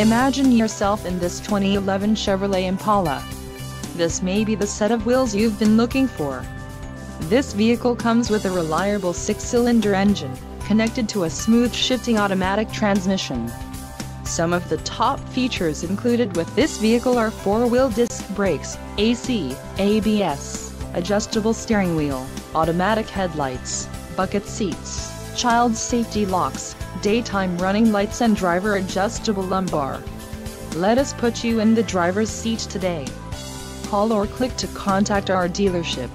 Imagine yourself in this 2011 Chevrolet Impala. This may be the set of wheels you've been looking for. This vehicle comes with a reliable six-cylinder engine, connected to a smooth shifting automatic transmission. Some of the top features included with this vehicle are four-wheel disc brakes, AC, ABS, adjustable steering wheel, automatic headlights, bucket seats, child safety locks, daytime running lights and driver adjustable lumbar. Let us put you in the driver's seat today. Call or click to contact our dealership.